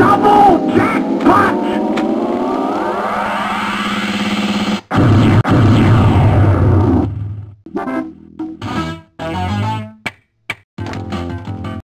double check!